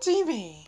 TV.